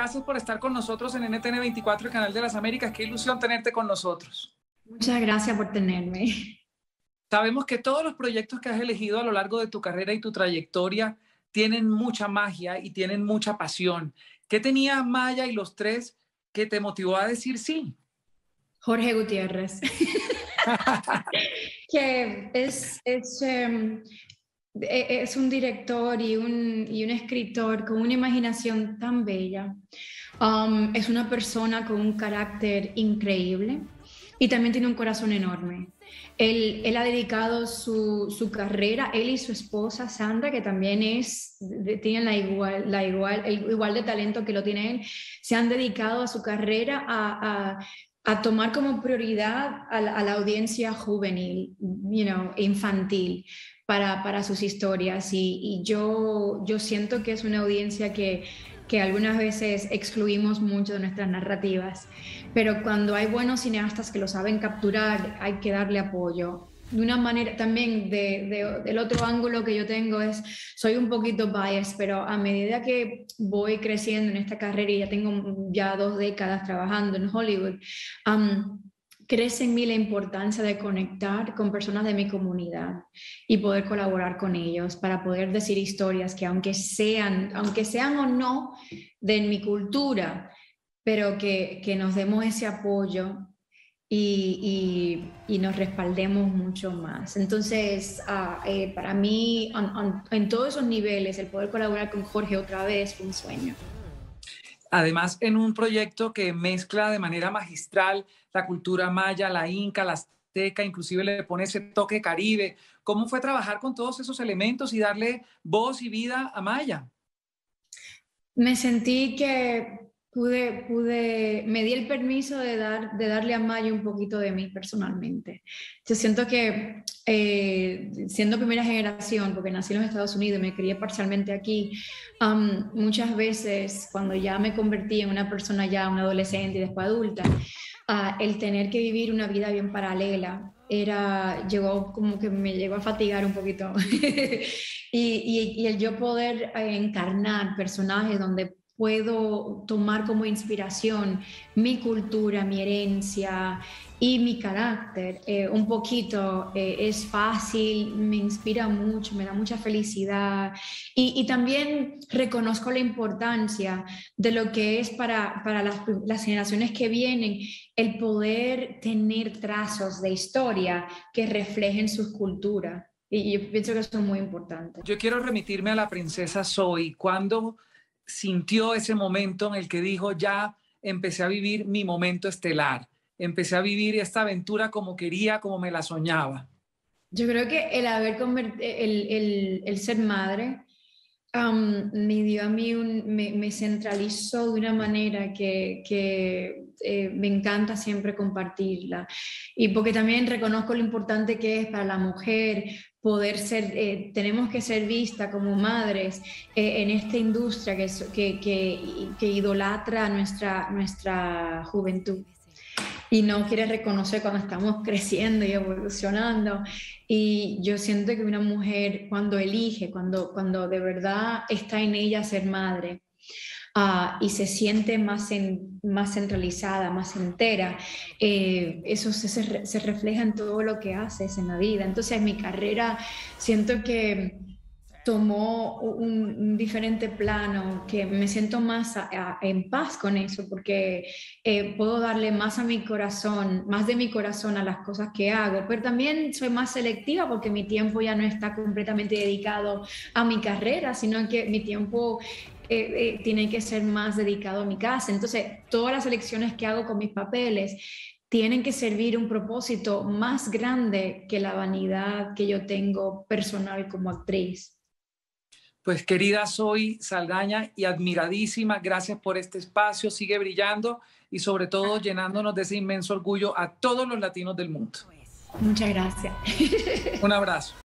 Gracias por estar con nosotros en NTN 24, el canal de las Américas. Qué ilusión tenerte con nosotros. Muchas gracias por tenerme. Sabemos que todos los proyectos que has elegido a lo largo de tu carrera y tu trayectoria tienen mucha magia y tienen mucha pasión. ¿Qué tenía Maya y los tres que te motivó a decir sí? Jorge Gutiérrez, que es, es, em, es, un director y un, y un, escritor con una imaginación tan bella. Um, es una persona con un carácter increíble y también tiene un corazón enorme. Él, él ha dedicado su, su, carrera, él y su esposa Sandra, que también es, tienen la igual, la igual, el igual de talento que lo tiene él, se han dedicado a su carrera a a tomar como prioridad a la, audiencia juvenil, you know, infantil, para, para sus historias. Y, y, yo, yo siento que es una audiencia que, que algunas veces excluimos mucho de nuestras narrativas, pero cuando hay buenos cineastas que lo saben capturar, hay que darle apoyo de una manera también de, del otro ángulo que yo tengo es, soy un poquito biased, pero a medida que voy creciendo en esta carrera y ya tengo ya dos décadas trabajando en Hollywood, crece en mí la importancia de conectar con personas de mi comunidad y poder colaborar con ellos para poder decir historias que aunque sean, aunque sean o no de mi cultura, pero que, que nos demos ese apoyo y, y, nos respaldemos mucho más. Entonces, ah, eh, para mí, en todos esos niveles, el poder colaborar con Jorge otra vez fue un sueño. Además, en un proyecto que mezcla de manera magistral la cultura maya, la inca, la azteca, inclusive le pone ese toque caribe. ¿Cómo fue trabajar con todos esos elementos y darle voz y vida a Maya? Me sentí que pude, pude, me di el permiso de, dar, de darle a Mayo un poquito de mí personalmente. Yo siento que eh, siendo primera generación, porque nací en los Estados Unidos y me crié parcialmente aquí, muchas veces cuando ya me convertí en una persona ya, una adolescente y después adulta, uh, el tener que vivir una vida bien paralela era, llegó como que me llegó a fatigar un poquito. y, y, el yo poder eh, encarnar personajes donde puedo tomar como inspiración mi cultura, mi herencia y mi carácter. Eh, un poquito eh, es fácil, me inspira mucho, me da mucha felicidad y, también reconozco la importancia de lo que es para, para las, las, generaciones que vienen el poder tener trazos de historia que reflejen sus culturas. Y yo pienso que eso es muy importante. Yo quiero remitirme a la princesa Zoe. Cuando sintió ese momento en el que dijo, ya empecé a vivir mi momento estelar, empecé a vivir esta aventura como quería, como me la soñaba? Yo creo que el haber el, el, ser madre me dio a mí, me, centralizó de una manera que, eh, me encanta siempre compartirla. Y porque también reconozco lo importante que es para la mujer poder ser, eh, tenemos que ser vista como madres eh, en esta industria que, que, que, idolatra nuestra, nuestra juventud y no quiere reconocer cuando estamos creciendo y evolucionando. Y yo siento que una mujer cuando elige, cuando, cuando de verdad está en ella ser madre, Ah, y se siente más, más centralizada, más entera, eh, eso se, se, refleja en todo lo que haces en la vida. Entonces, en mi carrera siento que tomó un, diferente plano, que me siento más en paz con eso, porque eh, puedo darle más a mi corazón, más de mi corazón a las cosas que hago, pero también soy más selectiva porque mi tiempo ya no está completamente dedicado a mi carrera, sino que mi tiempo eh, eh, tiene que ser más dedicado a mi casa. Entonces, todas las elecciones que hago con mis papeles tienen que servir un propósito más grande que la vanidad que yo tengo personal como actriz. Pues querida soy Saldaña y admiradísima, gracias por este espacio, sigue brillando y sobre todo llenándonos de ese inmenso orgullo a todos los latinos del mundo. Muchas gracias. Un abrazo.